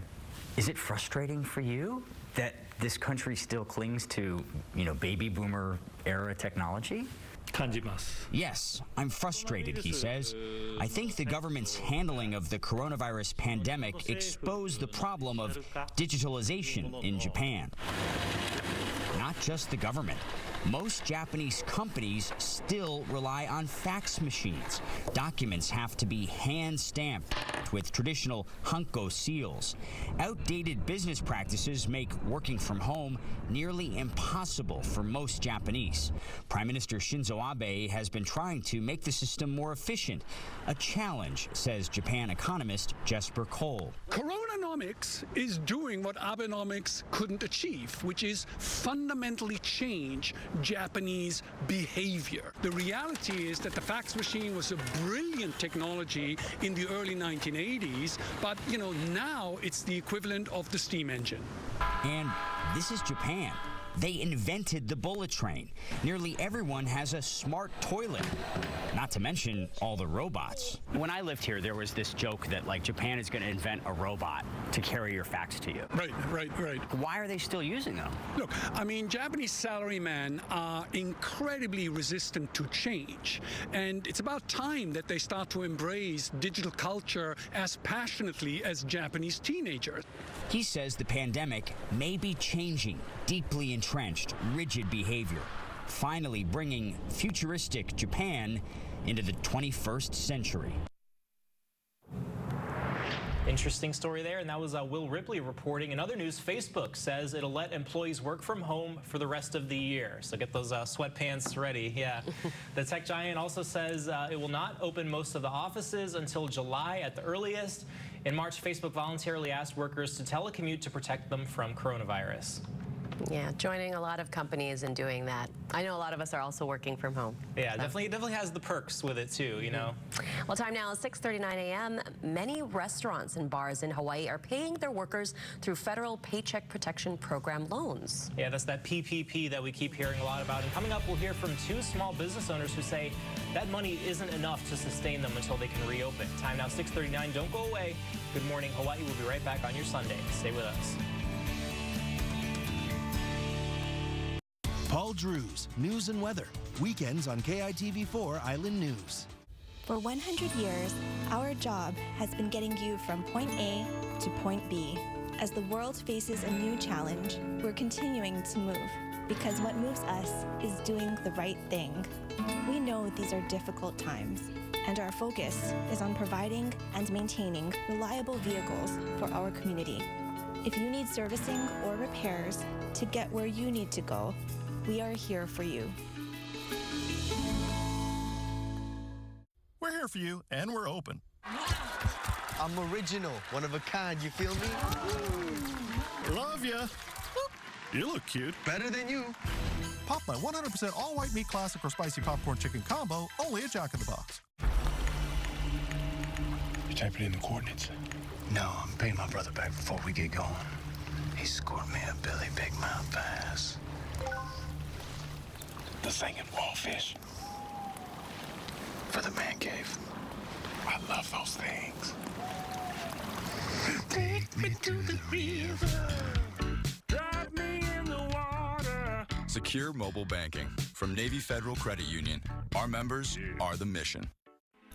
Is it frustrating for you that this country still clings to, you know, baby boomer era technology? Yes, I'm frustrated, he says. I think the government's handling of the coronavirus pandemic exposed the problem of digitalization in Japan. Not just the government. Most Japanese companies still rely on fax machines. Documents have to be hand stamped with traditional Hanko seals. Outdated business practices make working from home nearly impossible for most Japanese. Prime Minister Shinzo Abe has been trying to make the system more efficient. A challenge, says Japan economist Jesper Koll. Coronanomics is doing what Abenomics couldn't achieve, which is fundamentally change Japanese behavior. The reality is that the fax machine was a brilliant technology in the early 1980s, but you know, now it's the equivalent of the steam engine. And this is Japan. They invented the bullet train. Nearly everyone has a smart toilet. Not to mention all the robots. When I lived here, there was this joke that like Japan is going to invent a robot to carry your fax to you. Right, right, right. Why are they still using them? Look, I mean, Japanese salarymen are incredibly resistant to change. And it's about time that they start to embrace digital culture as passionately as Japanese teenagers. He says the pandemic may be changing deeply entrenched, rigid behavior, finally bringing futuristic Japan into the 21st century. Interesting story there, and that was uh, Will Ripley reporting. In other news, Facebook says it'll let employees work from home for the rest of the year. So get those uh, sweatpants ready. Yeah. the tech giant also says uh, it will not open most of the offices until July at the earliest. In March, Facebook voluntarily asked workers to telecommute to protect them from coronavirus. Yeah, joining a lot of companies and doing that. I know a lot of us are also working from home. Yeah, so. definitely, definitely has the perks with it too. You know. Mm-hmm. Well, time now is 6:39 a.m. Many restaurants and bars in Hawaii are paying their workers through federal Paycheck Protection Program loans. Yeah, that's that PPP that we keep hearing a lot about. And coming up, we'll hear from two small business owners who say that money isn't enough to sustain them until they can reopen. Time now 6:39. Don't go away. Good morning, Hawaii. We'll be right back on your Sunday. Stay with us. Paul Drews, News and Weather, weekends on KITV4 Island News. For 100 years, our job has been getting you from point A to point B. As the world faces a new challenge, we're continuing to move because what moves us is doing the right thing. We know these are difficult times, and our focus is on providing and maintaining reliable vehicles for our community. If you need servicing or repairs to get where you need to go, we are here for you. We're here for you, and we're open. I'm original, one of a kind, you feel me? Love ya. You look cute. Better than you. Pop my 100% all white meat classic or spicy popcorn chicken combo, only at Jack in the Box. You typing in the coordinates? No, I'm paying my brother back before we get going. He scored me a Billy Big Mouth Bass the singing wallfish. For the man cave. I love those things. Take me to the river. Drop me in the water. Secure mobile banking from Navy Federal Credit Union. Our members are the mission.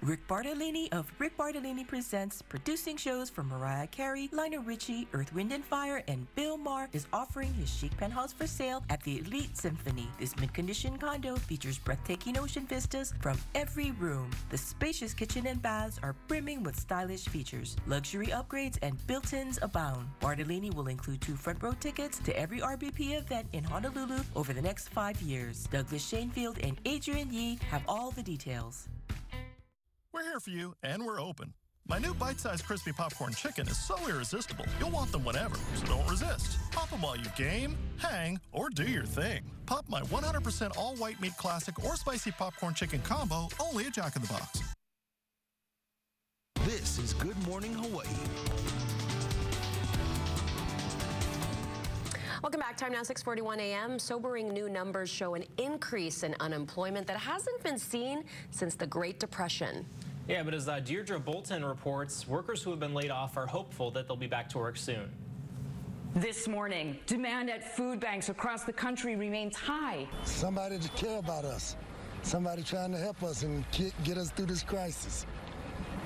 Rick Bartolini of Rick Bartolini Presents, producing shows for Mariah Carey, Lionel Richie, Earth, Wind and Fire, and Bill Maher, is offering his chic penthouse for sale at the Elite Symphony. This mid-condition condo features breathtaking ocean vistas from every room. The spacious kitchen and baths are brimming with stylish features. Luxury upgrades and built-ins abound. Bartolini will include two front row tickets to every RBP event in Honolulu over the next five years. Douglas Shanefield and Adrian Yee have all the details. We're here for you, and we're open. My new bite-sized crispy popcorn chicken is so irresistible, you'll want them whenever, so don't resist. Pop them while you game, hang, or do your thing. Pop my 100% all-white meat classic or spicy popcorn chicken combo only at Jack in the Box. This is Good Morning Hawaii. Welcome back. Time now 6:41 a.m. Sobering new numbers show an increase in unemployment that hasn't been seen since the Great Depression. Yeah, but as uh, Deirdre Bolton reports, workers who have been laid off are hopeful that they'll be back to work soon. This morning, demand at food banks across the country remains high. Somebody to care about us, somebody trying to help us and get, get us through this crisis.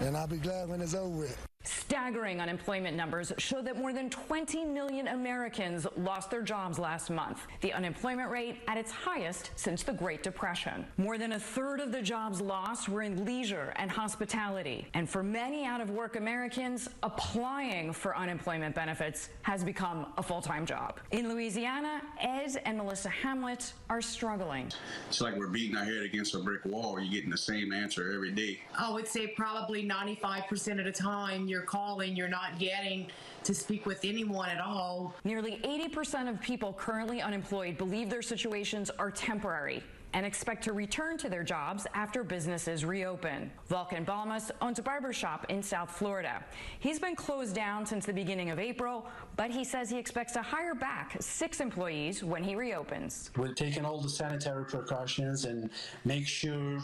And I'll be glad when it's over with. Staggering unemployment numbers show that more than 20 million Americans lost their jobs last month, the unemployment rate at its highest since the Great Depression. More than a third of the jobs lost were in leisure and hospitality. And for many out of work Americans, applying for unemployment benefits has become a full time job. In Louisiana, Ed and Melissa Hamlet are struggling. It's like we're beating our head against a brick wall. You're getting the same answer every day. I would say probably 95% of the time you're calling, you're not getting to speak with anyone at all. Nearly 80% of people currently unemployed believe their situations are temporary and expect to return to their jobs after businesses reopen. Vulcan Balmas owns a barber shop in South Florida. He's been closed down since the beginning of April, but he says he expects to hire back six employees when he reopens. We're taking all the sanitary precautions and make sure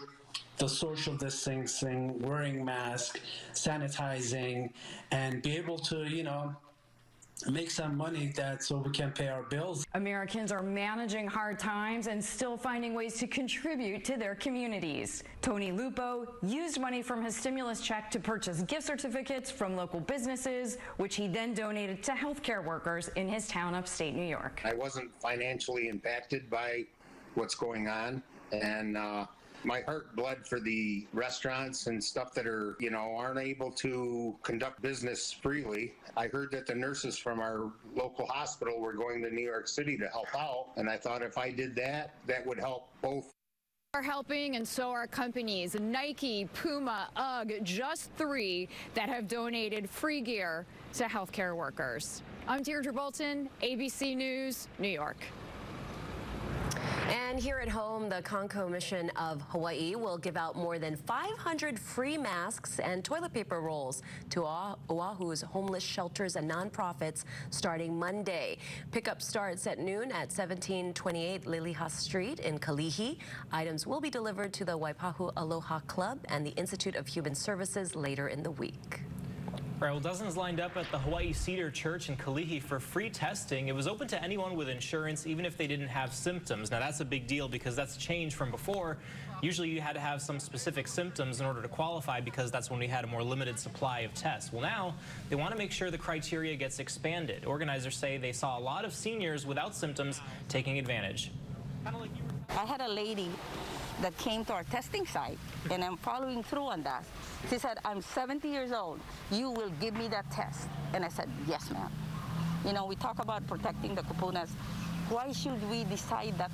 the social distancing, wearing mask, sanitizing, and be able to, you know, make some money that so we can pay our bills. Americans are managing hard times and still finding ways to contribute to their communities. Tony Lupo used money from his stimulus check to purchase gift certificates from local businesses, which he then donated to healthcare workers in his town upstate New York. I wasn't financially impacted by what's going on, and uh, my heart bled for the restaurants and stuff that are, you know, aren't able to conduct business freely. I heard that the nurses from our local hospital were going to New York City to help out, and I thought if I did that, that would help both are helping and so are companies Nike, Puma, UGG, just three that have donated free gear to healthcare workers. I'm Deirdre Bolton, ABC News, New York. And here at home, the Conco Mission of Hawaii will give out more than 500 free masks and toilet paper rolls to Oahu's homeless shelters and nonprofits starting Monday. Pickup starts at noon at 1728 Liliha Street in Kalihi. Items will be delivered to the Waipahu Aloha Club and the Institute of Human Services later in the week. All right, well, dozens lined up at the Hawaii Cedar Church in Kalihi for free testing. It was open to anyone with insurance, even if they didn't have symptoms. Now, that's a big deal because that's changed from before. Usually you had to have some specific symptoms in order to qualify because that's when we had a more limited supply of tests. Well, now they want to make sure the criteria gets expanded. Organizers say they saw a lot of seniors without symptoms taking advantage. I had a lady that came to our testing site, and I'm following through on that. She said, I'm 70 years old. You will give me that test. And I said, yes, ma'am. You know, we talk about protecting the kupunas. Why should we decide that,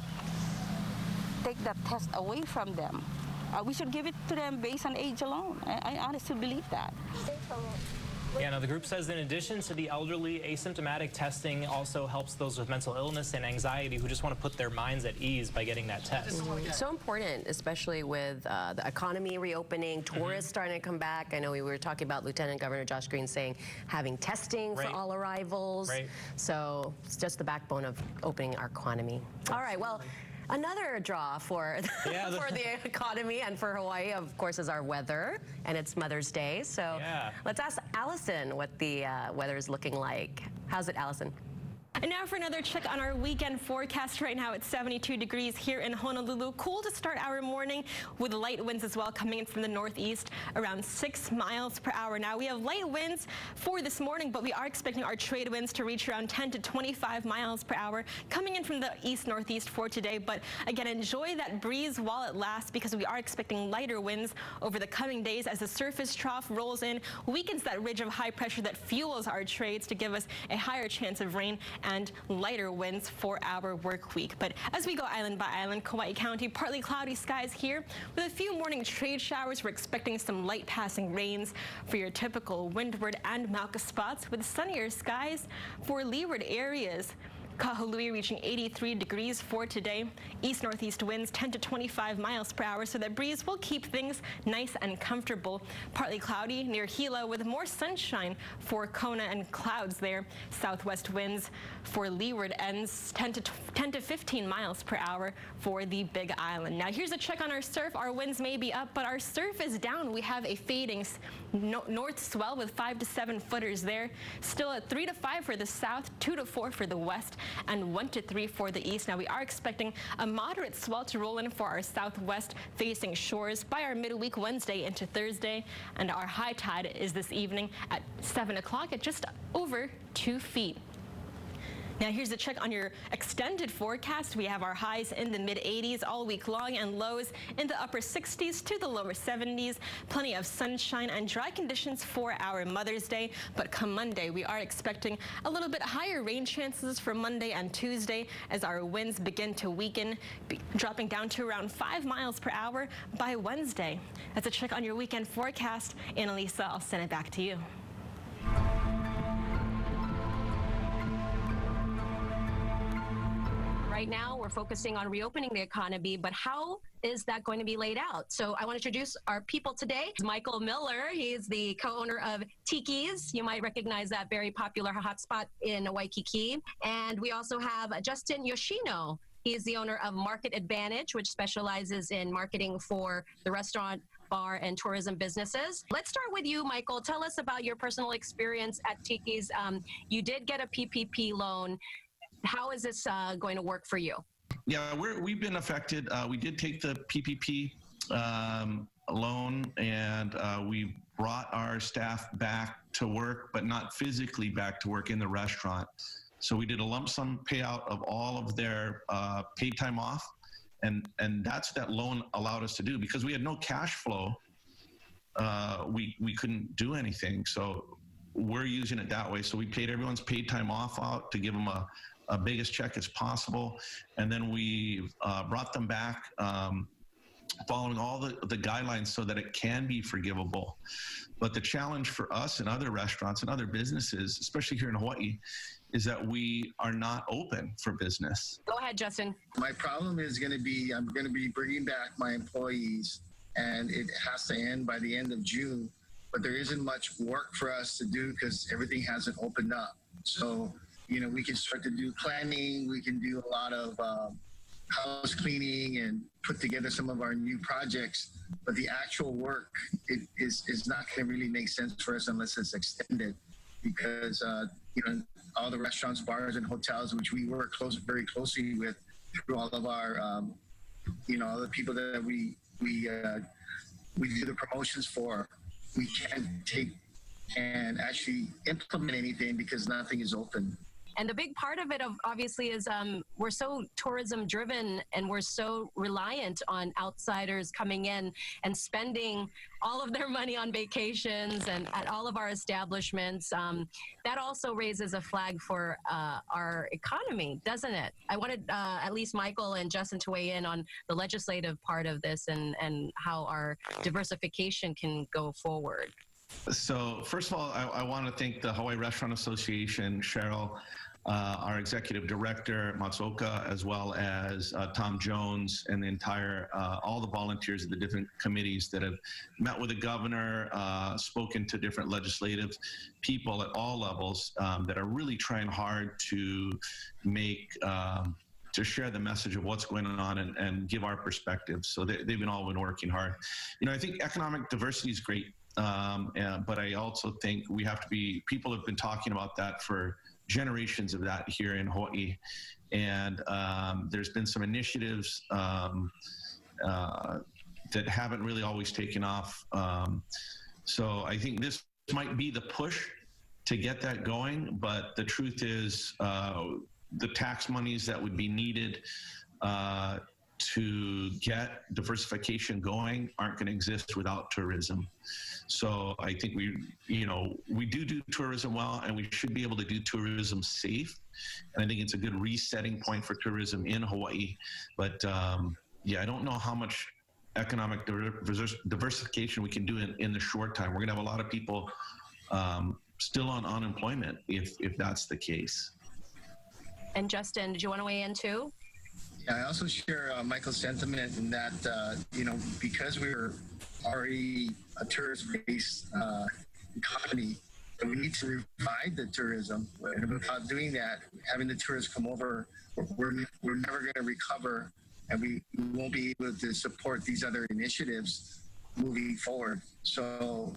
take that test away from them? Uh, we should give it to them based on age alone. I, I honestly believe that. Yeah, now the group says in addition to the elderly, asymptomatic testing also helps those with mental illness and anxiety who just want to put their minds at ease by getting that test. So important, especially with uh, the economy reopening, mm-hmm. tourists mm -hmm. starting to come back. I know we were talking about Lieutenant Governor Josh Green saying having testing right. for all arrivals. Right. So it's just the backbone of opening our economy. Absolutely. All right, well, Another draw for, yeah, the, for the economy and for Hawaii, of course, is our weather, and it's Mother's Day. So yeah. let's ask Allison what the uh, weather is looking like. How's it, Allison? And now for another check on our weekend forecast. Right now it's 72 degrees here in Honolulu. Cool to start our morning with light winds as well coming in from the northeast around 6 miles per hour. Now we have light winds for this morning, but we are expecting our trade winds to reach around 10 to 25 miles per hour coming in from the east northeast for today. But again, enjoy that breeze while it lasts because we are expecting lighter winds over the coming days as the surface trough rolls in, weakens that ridge of high pressure that fuels our trades to give us a higher chance of rain and lighter winds for our work week. But as we go island by island, Kauai County, partly cloudy skies here with a few morning trade showers. We're expecting some light passing rains for your typical windward and Mauka spots with sunnier skies for leeward areas. Kahului reaching 83 degrees for today. East northeast winds 10 to 25 miles per hour, so that breeze will keep things nice and comfortable. Partly cloudy near Hilo with more sunshine for Kona and clouds there. Southwest winds for leeward ends 10 to 10 to 15 miles per hour for the Big Island. Now here's a check on our surf. Our winds may be up, but our surf is down. We have a fading no north swell with five to seven footers there. Still at three to five for the south, two to four for the west and 1 to 3 for the east. Now we are expecting a moderate swell to roll in for our southwest facing shores by our midweek Wednesday into Thursday. And our high tide is this evening at 7 o'clock at just over 2 feet. Now here's a check on your extended forecast. We have our highs in the mid 80s all week long and lows in the upper 60s to the lower 70s. Plenty of sunshine and dry conditions for our Mother's Day. But come Monday, we are expecting a little bit higher rain chances for Monday and Tuesday as our winds begin to weaken, dropping down to around 5 miles per hour by Wednesday. That's a check on your weekend forecast. Annalisa, I'll send it back to you. Right now we're focusing on reopening the economy, but how is that going to be laid out? So I want to introduce our people today. Michael Miller, he's the co-owner of Tiki's. You might recognize that very popular hotspot in Waikiki. And we also have Justin Yoshino. He's the owner of Market Advantage, which specializes in marketing for the restaurant bar and tourism businesses. Let's start with you, Michael. Tell us about your personal experience at Tiki's. Um, you did get a PPP loan. How is this uh, going to work for you? Yeah, we're, we've been affected. Uh, we did take the PPP um, loan and uh, we brought our staff back to work, but not physically back to work in the restaurant. So we did a lump sum payout of all of their uh, paid time off. And, and that's what that loan allowed us to do because we had no cash flow. Uh, we, we couldn't do anything. So we're using it that way. So we paid everyone's paid time off out to give them a, a biggest check as possible. And then we uh, brought them back um, following all the, the guidelines so that it can be forgivable. But the challenge for us and other restaurants and other businesses, especially here in Hawaii, is that we are not open for business. Go ahead, Justin. My problem is going to be I'm going to be bringing back my employees, and it has to end by the end of June. But there isn't much work for us to do because everything hasn't opened up. So you know, we can start to do planning. We can do a lot of um, house cleaning and put together some of our new projects. But the actual work it is is not going to really make sense for us unless it's extended, because uh, you know all the restaurants, bars, and hotels which we work close very closely with through all of our um, you know all the people that we we uh, we do the promotions for. We can't take and actually implement anything because nothing is open. And the big part of it, of obviously, is um, we're so tourism driven and we're so reliant on outsiders coming in and spending all of their money on vacations and at all of our establishments. Um, that also raises a flag for uh, our economy, doesn't it? I wanted uh, at least Michael and Justin to weigh in on the legislative part of this and, and how our diversification can go forward. So, first of all, I, I want to thank the Hawaii Restaurant Association, Sheryl, our executive director, Matsuoka, as well as uh, Tom Jones and the entire, uh, all the volunteers of the different committees that have met with the governor, uh, spoken to different legislative people at all levels um, that are really trying hard to make. Um, to share the message of what's going on and, and give our perspective. So they, have been all been working hard. You know, I think economic diversity is great. Um, but I also think we have to be, people have been talking about that for generations of that here in Hawaii. And um, there's been some initiatives um, uh, that haven't really always taken off. Um, so I think this might be the push to get that going. But the truth is, uh, the tax monies that would be needed uh, to get diversification going aren't going to exist without tourism. So I think we, you know, we do do tourism well, and we should be able to do tourism safe. And I think it's a good resetting point for tourism in Hawaii. But um, yeah, I don't know how much economic diversification we can do in, in the short time. We're going to have a lot of people um, still on unemployment if if that's the case. And Justin, did you want to weigh in too? Yeah, I also share uh, Michael's sentiment in that, uh, you know, because we are already a tourist based uh, economy, we need to revive the tourism. And without doing that, having the tourists come over, we're, we're never going to recover and we won't be able to support these other initiatives moving forward. So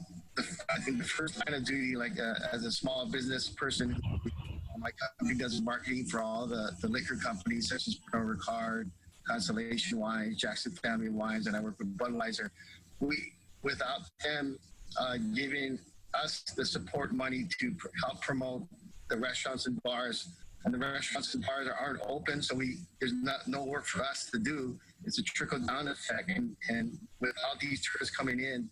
I think the first line of duty, like uh, as a small business person, my company does marketing for all the, the liquor companies such as Pernod Ricard, Constellation Wines, Jackson Family Wines, and I work with Budweiser. We, without them uh, giving us the support money to pr- help promote the restaurants and bars, and the restaurants and bars aren't open, so we there's not no work for us to do. It's a trickle down effect, and and without these tourists coming in,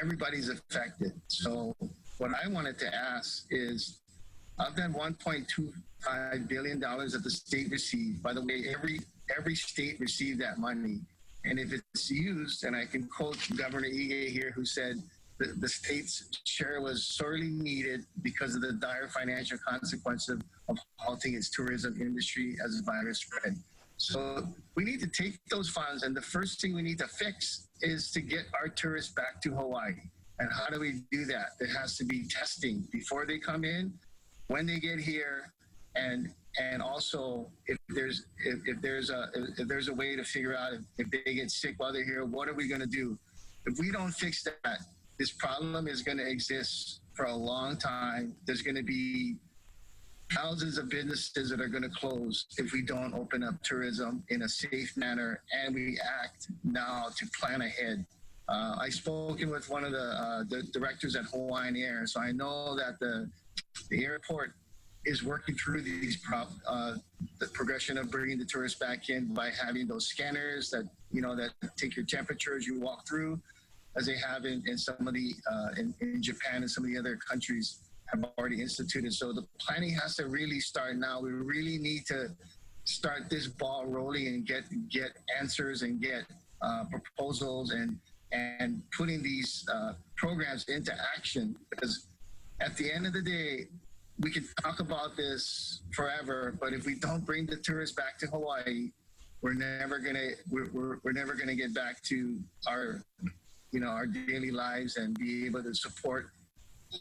everybody's affected. So what I wanted to ask is of that 1.25 billion dollars that the state received. By the way, every every state received that money, and if it's used, and I can quote Governor Ige here, who said the, the state's share was sorely needed because of the dire financial consequences of halting its tourism industry as the virus spread. So we need to take those funds, and the first thing we need to fix is to get our tourists back to Hawaii. And how do we do that? There has to be testing before they come in, when they get here, and and also if there's if, if there's a if there's a way to figure out if, if they get sick while they're here, what are we going to do? If we don't fix that, this problem is going to exist for a long time. There's going to be thousands of businesses that are going to close if we don't open up tourism in a safe manner and we act now to plan ahead. Uh, I've spoken with one of the, uh, the directors at Hawaiian Air, so I know that the, the airport is working through these prop, uh, the progression of bringing the tourists back in by having those scanners that you know that take your temperature as you walk through, as they have in, in some of the uh, in, in Japan and some of the other countries have already instituted. So the planning has to really start now. We really need to start this ball rolling and get get answers and get uh, proposals and and putting these uh, programs into action because at the end of the day we can talk about this forever but if we don't bring the tourists back to hawaii we're never gonna we're, we're, we're never gonna get back to our you know our daily lives and be able to support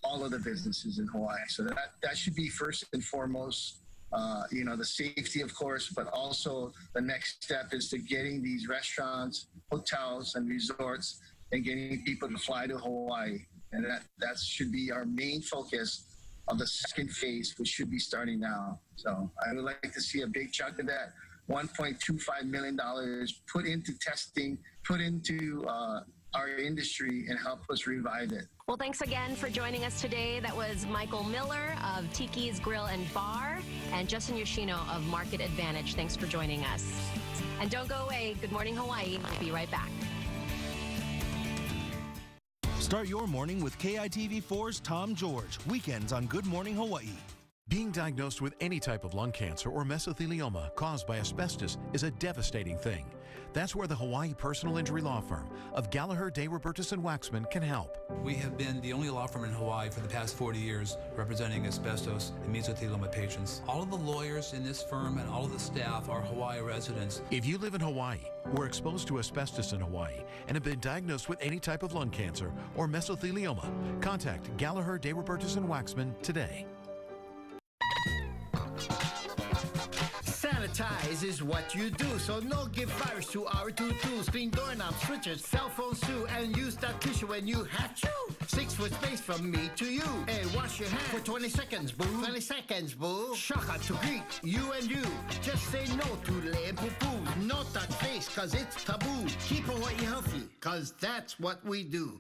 all of the businesses in Hawaii. So that that should be first and foremost. Uh, you know the safety, of course, but also the next step is to getting these restaurants, hotels, and resorts, and getting people to fly to Hawaii. And that that should be our main focus of the second phase, which should be starting now. So I would like to see a big chunk of that 1.25 million dollars put into testing, put into uh, our industry, and help us revive it. Well, thanks again for joining us today. That was Michael Miller of Tiki's Grill and Bar and Justin Yoshino of Market Advantage. Thanks for joining us. And don't go away. Good morning, Hawaii. We'll be right back. Start your morning with KITV4's Tom George. Weekends on Good Morning Hawaii. Being diagnosed with any type of lung cancer or mesothelioma caused by asbestos is a devastating thing. That's where the Hawaii personal injury law firm of Galiher, Day, Robertus, and Waxman can help. We have been the only law firm in Hawaii for the past 40 years representing asbestos and mesothelioma patients. All of the lawyers in this firm and all of the staff are Hawaii residents. If you live in Hawaii, were exposed to asbestos in Hawaii, and have been diagnosed with any type of lung cancer or mesothelioma, contact Galiher, Day, Robertus, and Waxman today. Sanitize is what you do, so no give virus to our two tutus. Clean doorknobs, switches, cell phones too, and use that tissue when you have to. Six foot space from me to you. Hey, wash your hands for 20 seconds, boo. 20 seconds, boo. Shaka to greet you and you. Just say no to lame poo poo. Not that face, cause it's taboo. Keep away healthy, cause that's what we do.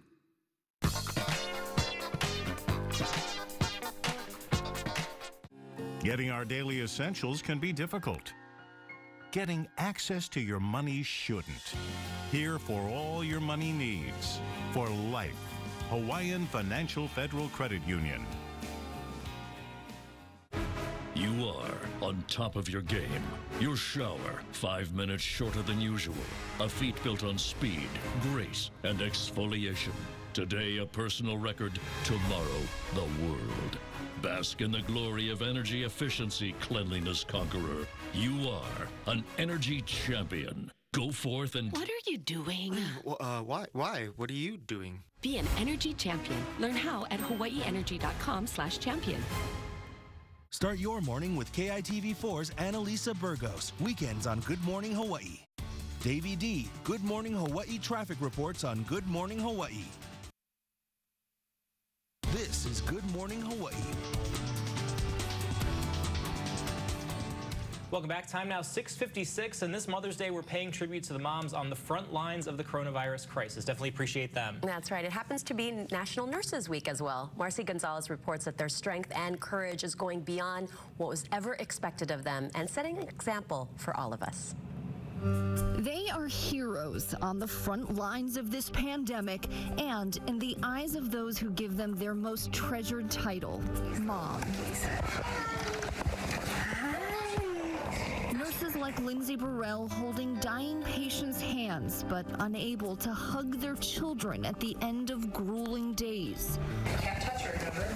Getting our daily essentials can be difficult. Getting access to your money shouldn't. Here for all your money needs. For life. Hawaiian Financial Federal Credit Union. You are on top of your game. Your shower, five minutes shorter than usual. A feat built on speed, grace, and exfoliation. Today, a personal record. Tomorrow, the world. Bask in the glory of energy efficiency, cleanliness conqueror. You are an energy champion. Go forth and. What are you doing? uh, why? Why? What are you doing? Be an energy champion. Learn how at hawaiienergy.com slash champion. Start your morning with KITV4's Annalisa Burgos. Weekends on Good Morning Hawaii. Davey D. Good Morning Hawaii traffic reports on Good Morning Hawaii. This is Good Morning Hawaii. Welcome back. Time now 6:56, and this Mother's Day, we're paying tribute to the moms on the front lines of the coronavirus crisis. Definitely appreciate them. That's right. It happens to be National Nurses Week as well. Marcy Gonzalez reports that their strength and courage is going beyond what was ever expected of them and setting an example for all of us. They are heroes on the front lines of this pandemic and in the eyes of those who give them their most treasured title, Mom. Nurses like Lindsay Burrell holding dying patients' hands but unable to hug their children at the end of grueling days. Can't touch her, remember?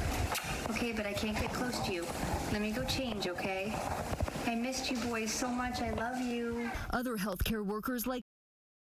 Okay, but I can't get close to you. Let me go change, okay? I missed you boys so much. I love you. Other healthcare workers like